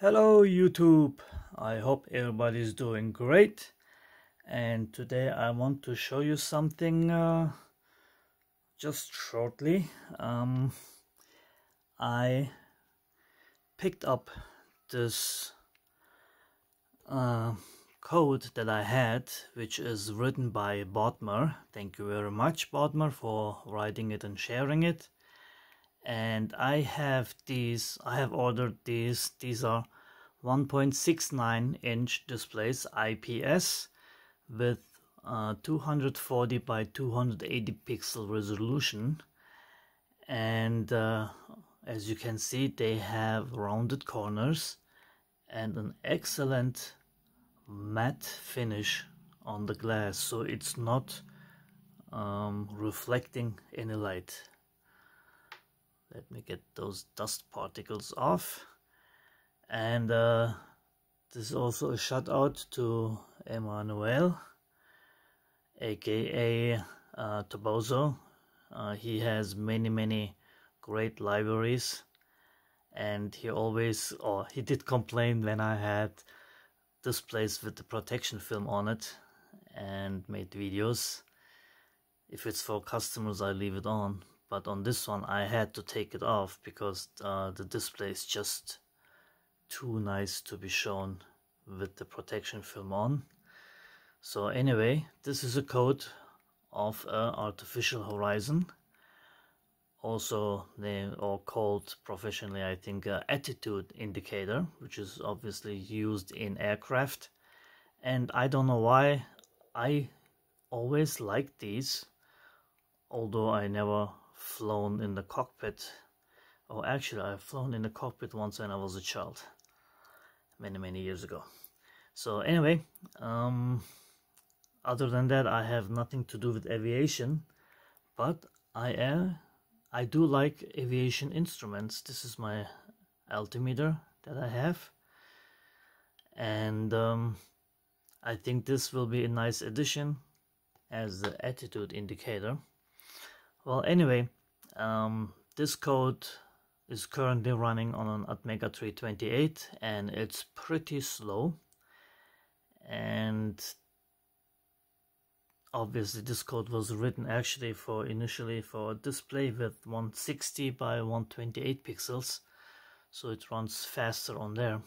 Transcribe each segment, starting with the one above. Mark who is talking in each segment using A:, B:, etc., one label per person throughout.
A: Hello YouTube, I hope everybody's doing great and today I want to show you something uh, just shortly. Um, I picked up this uh, code that I had which is written by Bodmer. Thank you very much Bodmer for writing it and sharing it and I have these I have ordered these these are 1.69 inch displays IPS with uh, 240 by 280 pixel resolution. And uh, as you can see they have rounded corners and an excellent matte finish on the glass. So it's not um, reflecting any light let me get those dust particles off. And uh, this is also a shout out to Emmanuel aka uh, Tobozo uh, he has many many great libraries. And he always or he did complain when I had this place with the protection film on it and made videos. If it's for customers I leave it on but on this one I had to take it off because uh, the display is just too nice to be shown with the protection film on. So anyway this is a code of uh, artificial horizon also they are called professionally I think uh, attitude indicator which is obviously used in aircraft. And I don't know why I always liked these although I never flown in the cockpit. Oh, actually, I've flown in the cockpit once when I was a child, many, many years ago. So anyway, um, other than that, I have nothing to do with aviation, but I am, I do like aviation instruments. This is my altimeter that I have, and um, I think this will be a nice addition as the attitude indicator. Well, anyway, um, this code is currently running on an Atmega 328 and it's pretty slow. And obviously this code was written actually for initially for a display with 160 by 128 pixels. So it runs faster on there.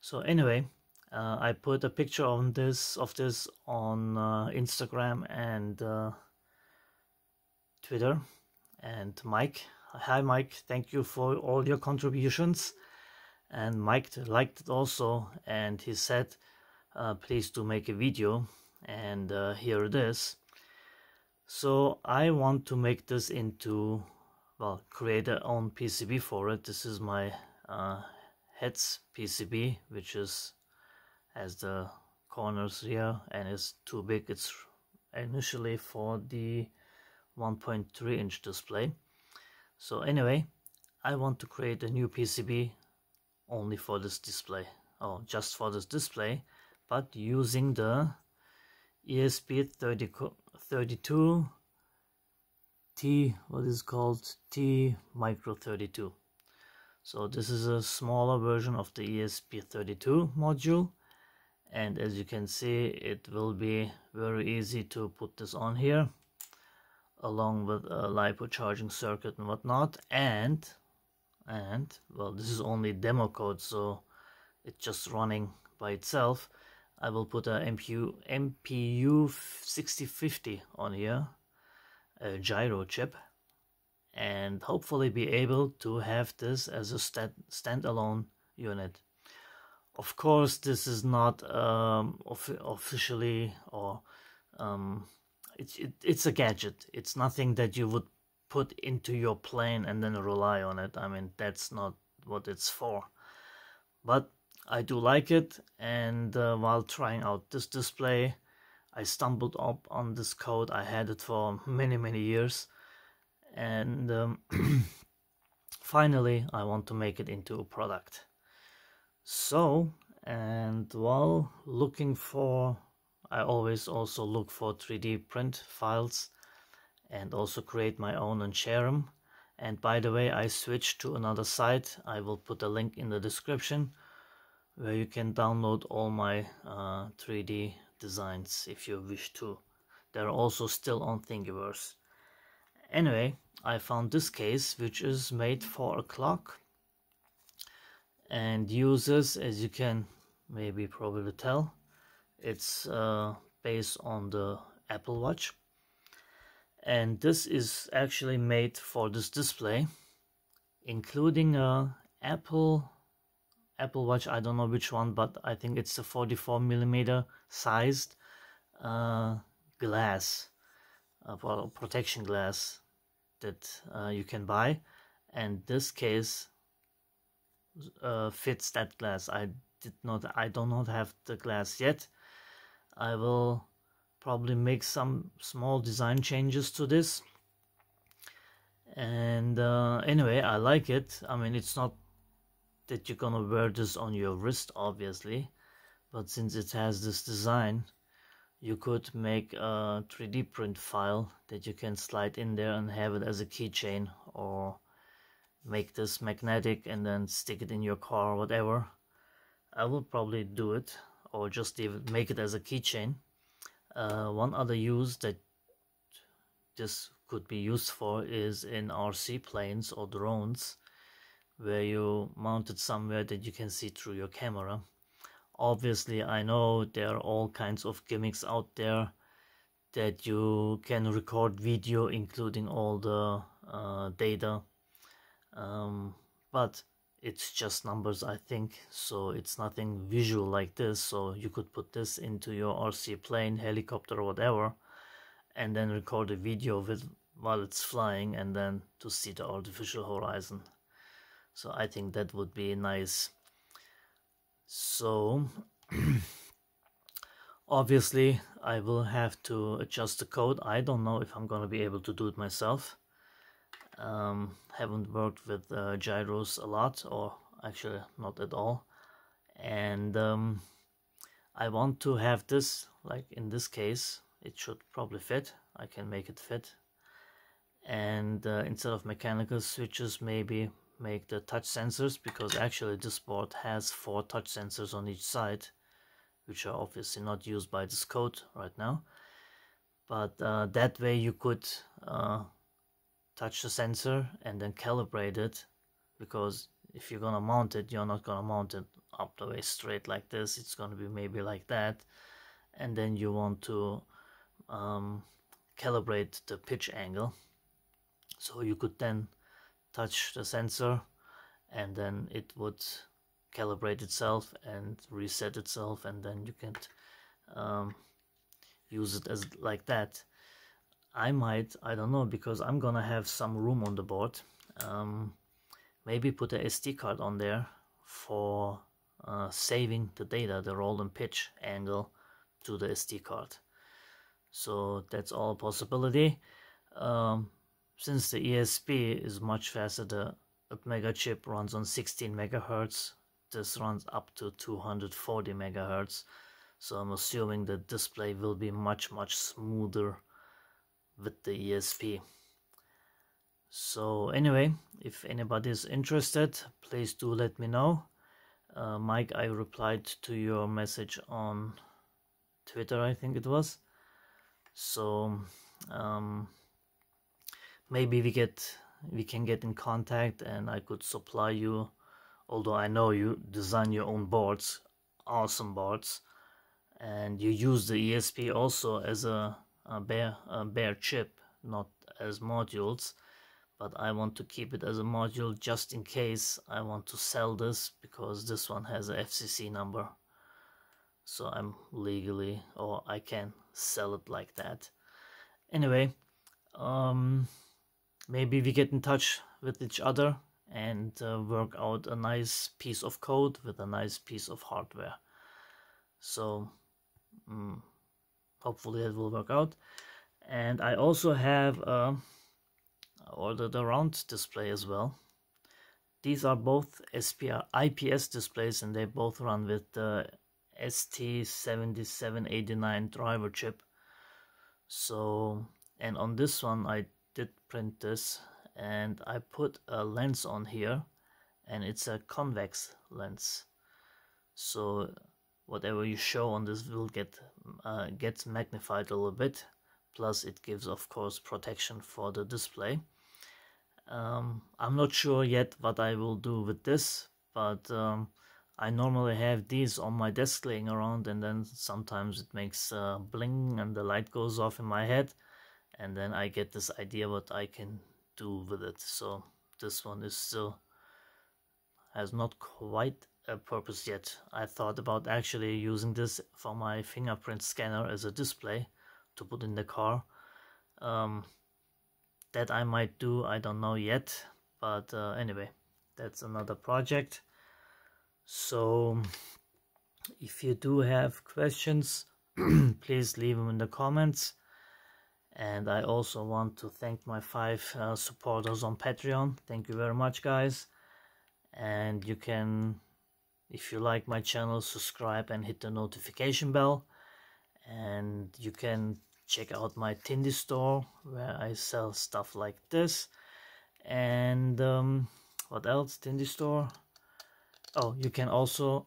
A: So anyway, uh, I put a picture on this of this on uh, Instagram and uh, Twitter. And Mike, hi Mike, thank you for all your contributions. And Mike liked it also, and he said, uh, please do make a video. And uh, here it is. So I want to make this into, well, create a own PCB for it. This is my uh, H.E.D.S. PCB, which is has the corners here and it's too big. It's initially for the 1.3 inch display. So anyway I want to create a new PCB only for this display oh just for this display but using the ESP32 T what is called T micro 32 so this is a smaller version of the ESP32 module and as you can see it will be very easy to put this on here along with a lipo charging circuit and whatnot and and well this is only demo code so it's just running by itself. I will put a MPU MPU 6050 on here a gyro chip and hopefully be able to have this as a stand standalone unit. Of course this is not um, officially or um, it's it, it's a gadget. It's nothing that you would put into your plane and then rely on it. I mean that's not what it's for. But i do like it and uh, while trying out this display i stumbled up on this code. I had it for many many years. And um, finally i want to make it into a product. So and while looking for I always also look for 3D print files and also create my own and share them. And by the way, I switched to another site. I will put a link in the description where you can download all my uh, 3D designs if you wish to. They're also still on Thingiverse. Anyway, I found this case which is made for a clock and uses, as you can maybe probably tell, it's uh, based on the Apple Watch. And this is actually made for this display including a Apple Apple Watch. I don't know which one but I think it's a 44 millimeter sized uh, glass uh, protection glass that uh, you can buy. And this case uh, fits that glass. I did not I do not have the glass yet I will probably make some small design changes to this. And uh, anyway I like it. I mean it's not that you're gonna wear this on your wrist obviously but since it has this design you could make a 3D print file that you can slide in there and have it as a keychain or make this magnetic and then stick it in your car or whatever. I will probably do it or just even make it as a keychain uh, one other use that this could be used for is in RC planes or drones where you mount it somewhere that you can see through your camera. Obviously, I know there are all kinds of gimmicks out there that you can record video including all the uh, data um, but it's just numbers I think. So it's nothing visual like this. So you could put this into your RC plane helicopter or whatever and then record a video of it while it's flying and then to see the artificial horizon. So I think that would be nice. So obviously I will have to adjust the code. I don't know if I'm gonna be able to do it myself um, haven't worked with uh, gyros a lot or actually not at all. And um, I want to have this like in this case it should probably fit. I can make it fit. And uh, instead of mechanical switches maybe make the touch sensors because actually this board has four touch sensors on each side which are obviously not used by this code right now. But uh, that way you could uh, touch the sensor and then calibrate it because if you're gonna mount it you're not gonna mount it up the way straight like this. It's gonna be maybe like that. And then you want to um, calibrate the pitch angle. So you could then touch the sensor and then it would calibrate itself and reset itself and then you can um, use it as like that I might, I don't know, because I'm gonna have some room on the board. Um, maybe put a SD card on there for uh, saving the data, the roll and pitch angle to the SD card. So that's all possibility. Um, since the ESP is much faster, the Mega chip runs on 16 megahertz. This runs up to 240 megahertz. So I'm assuming the display will be much, much smoother with the ESP. So anyway, if anybody is interested, please do let me know. Uh, Mike, I replied to your message on Twitter, I think it was. So um, maybe we get we can get in contact and I could supply you. Although I know you design your own boards, awesome boards, and you use the ESP also as a a bare, a bare chip, not as modules. But I want to keep it as a module just in case I want to sell this because this one has a FCC number. So I'm legally, or I can sell it like that. Anyway, um, maybe we get in touch with each other and uh, work out a nice piece of code with a nice piece of hardware. So, um, hopefully it will work out. And I also have uh, ordered a round display as well. These are both SPI IPS displays and they both run with the ST7789 driver chip. So and on this one I did print this and I put a lens on here and it's a convex lens. So whatever you show on this will get uh, gets magnified a little bit. Plus it gives of course protection for the display. Um, I'm not sure yet what I will do with this but um, I normally have these on my desk laying around and then sometimes it makes uh, bling and the light goes off in my head and then I get this idea what I can do with it. So this one is still has not quite a purpose yet. I thought about actually using this for my fingerprint scanner as a display to put in the car. Um, that I might do, I don't know yet, but uh, anyway, that's another project. So if you do have questions, please leave them in the comments. And I also want to thank my five uh, supporters on Patreon. Thank you very much, guys. And you can if you like my channel, subscribe and hit the notification bell. And you can check out my Tindie store where I sell stuff like this. And um, what else? Tindie store. Oh, you can also.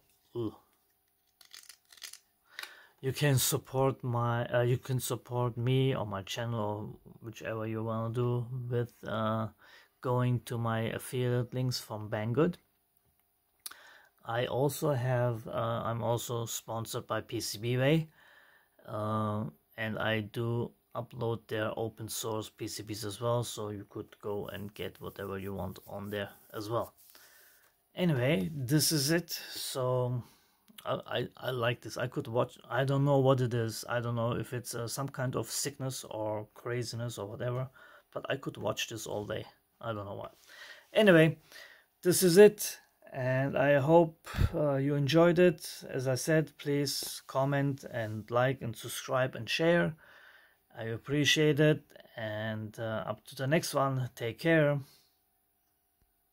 A: You can support my uh, you can support me or my channel whichever you want to do with uh, going to my affiliate links from Banggood I also have, uh, I'm also sponsored by PCBWay, uh, and I do upload their open source PCBs as well, so you could go and get whatever you want on there as well. Anyway, this is it. So I, I, I like this. I could watch, I don't know what it is. I don't know if it's uh, some kind of sickness or craziness or whatever, but I could watch this all day. I don't know why. Anyway, this is it and I hope uh, you enjoyed it. As I said, please comment and like and subscribe and share. I appreciate it. And uh, up to the next one, take care.